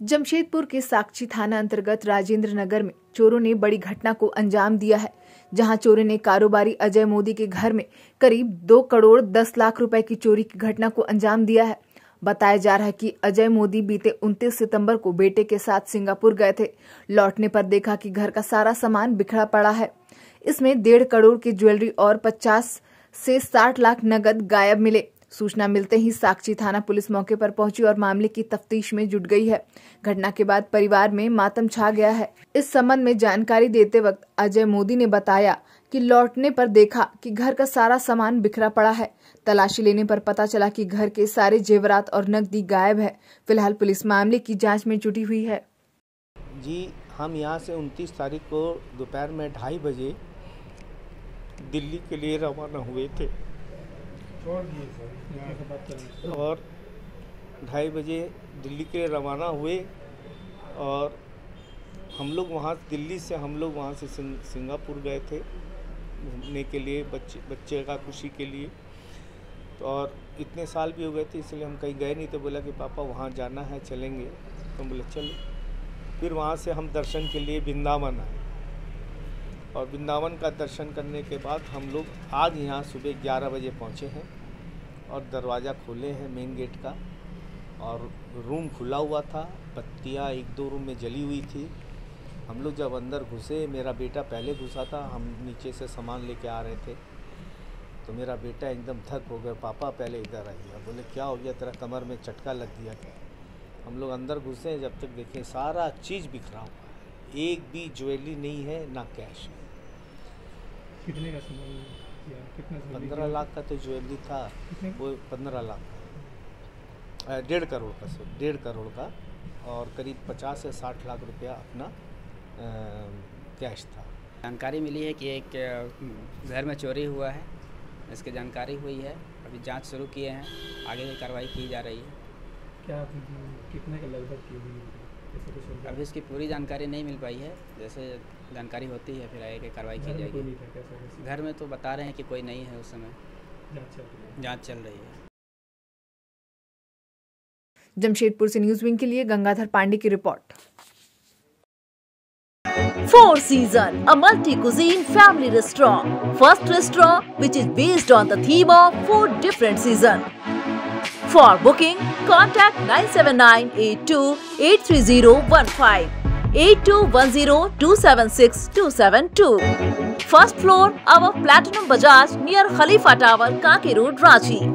जमशेदपुर के साक्षी थाना अंतर्गत राजेंद्र नगर में चोरों ने बड़ी घटना को अंजाम दिया है, जहाँ चोरों ने कारोबारी अजय मोदी के घर में करीब दो करोड़ दस लाख रुपए की चोरी की घटना को अंजाम दिया है। बताया जा रहा है कि अजय मोदी बीते 29 सितंबर को बेटे के साथ सिंगापुर गए थे। लौटने पर देखा कि घर का सारा सामान बिखरा पड़ा है। इसमें डेढ़ करोड़ की ज्वेलरी और 50 से 60 लाख नगद गायब मिले। सूचना मिलते ही साक्षी थाना पुलिस मौके पर पहुँची और मामले की तफ्तीश में जुट गई है। घटना के बाद परिवार में मातम छा गया है। इस संबंध में जानकारी देते वक्त अजय मोदी ने बताया कि लौटने पर देखा कि घर का सारा सामान बिखरा पड़ा है। तलाशी लेने पर पता चला कि घर के सारे जेवरात और नकदी गायब है। फ़िलहाल पुलिस मामले की जाँच में जुटी हुई है। जी, हम यहाँ से 29 तारीख को दोपहर में ढाई बजे दिल्ली के लिए रवाना हुए थे। छोड़ दिए करें और ढाई बजे दिल्ली के लिए रवाना हुए और हम लोग वहाँ दिल्ली से हम लोग वहाँ से सिंग, सिंगापुर गए थे घूमने के लिए बच्चे बच्चे का खुशी के लिए। तो और इतने साल भी हो गए थे इसलिए हम कहीं गए नहीं तो बोला कि पापा वहाँ जाना है चलेंगे। तो हम बोले चलो। फिर वहाँ से हम दर्शन के लिए वृंदावन आए। और वृंदावन का दर्शन करने के बाद हम लोग आज यहाँ सुबह ग्यारह बजे पहुँचे हैं और दरवाज़ा खोले हैं मेन गेट का और रूम खुला हुआ था बत्तियाँ एक दो रूम में जली हुई थी। हम लोग जब अंदर घुसे, मेरा बेटा पहले घुसा था, हम नीचे से सामान लेके आ रहे थे। तो मेरा बेटा एकदम थक हो गया, पापा, पहले इधर आइए। बोले, क्या हो गया? तेरा कमर में चटका लग दिया क्या? हम लोग अंदर घुसे, जब तक देखें, सारा चीज़ बिखरा हुआ है। एक भी ज्वेलरी नहीं है, ना कैश है। कितने का सामान किया कितना पंद्रह लाख का तो ज्वेलरी था। वो पंद्रह लाख। का डेढ़ करोड़ का सो डेढ़ करोड़ का। और करीब पचास से साठ लाख रुपया अपना कैश था। जानकारी मिली है कि एक घर में चोरी हुआ है। इसकी जानकारी हुई है। अभी जाँच शुरू किए हैं। आगे की कार्रवाई की जा रही है। क्या कितने का लगभग की हुई? अभी इसकी पूरी जानकारी नहीं मिल पाई है। जैसे जानकारी होती है फिर आगे कार्रवाई की जाएगी। घर में तो बता रहे हैं कि कोई नहीं है उस समय। जाँच चल रही है। चल रही है। जमशेदपुर से न्यूज़ विंग के लिए गंगाधर पांडे की report. Four Season, a multi-cuisine family restaurant. First restaurant which is based on the theme of four different seasons. For booking, contact 979-82-83015, 8210-276-272. First floor, our Platinum Bajaj near Khalifa Tower, Kanki Road, Ranchi.